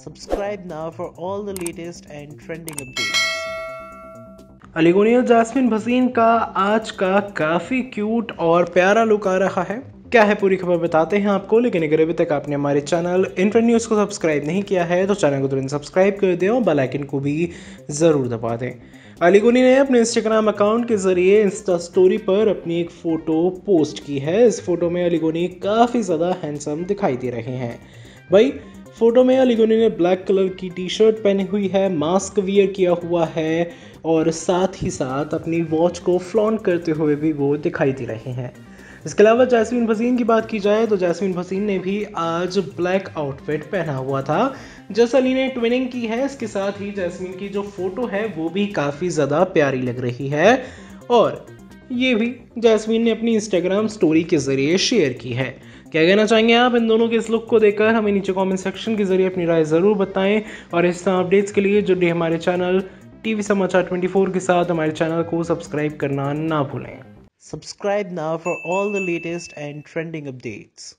Subscribe now for all the latest and trending updates. अलीगोनी और Jasmine Bhasin का आज का काफ़ी क्यूट और प्यारा लुक आ रहा है। क्या है पूरी खबर बताते हैं आपको, लेकिन अगर अभी तक आपने हमारे चैनल इंटर न्यूज़ को सब्सक्राइब नहीं किया है तो चैनल को तुरंत सब्सक्राइब कर दें और बेल आइकन को भी ज़रूर दबा दें। अलीगोनी ने अपने इंस्टाग्राम अकाउंट के ज़रिए इंस्टा स्टोरी पर अपनी एक फ़ोटो पोस्ट की है। इस फ़ोटो में अलीगोनी काफ़ी ज़्यादा हैंडसम दिखाई दे रहे हैं। भाई फ़ोटो में अलीगोनी ने ब्लैक कलर की टी शर्ट पहनी हुई है, मास्क वियर किया हुआ है और साथ ही साथ अपनी वॉच को फ्लॉन करते हुए भी वो दिखाई दे रहे हैं। इसके अलावा जैस्मिन भसीन की बात की जाए तो जैस्मिन भसीन ने भी आज ब्लैक आउटफिट पहना हुआ था। जैसा अली ने ट्विनिंग की है, इसके साथ ही जैस्मिन की जो फ़ोटो है वो भी काफ़ी ज़्यादा प्यारी लग रही है और ये भी जैस्मीन ने अपनी इंस्टाग्राम स्टोरी के ज़रिए शेयर की है। क्या कहना चाहेंगे आप इन दोनों के इस लुक को देखकर? हमें नीचे कमेंट सेक्शन के ज़रिए अपनी राय ज़रूर बताएँ। और इस तरह अपडेट्स के लिए जुड़े हमारे चैनल टीवी समाचार 24 के साथ हमारे चैनल को सब्सक्राइब करना ना भूलें। Subscribe now for all the latest and trending updates.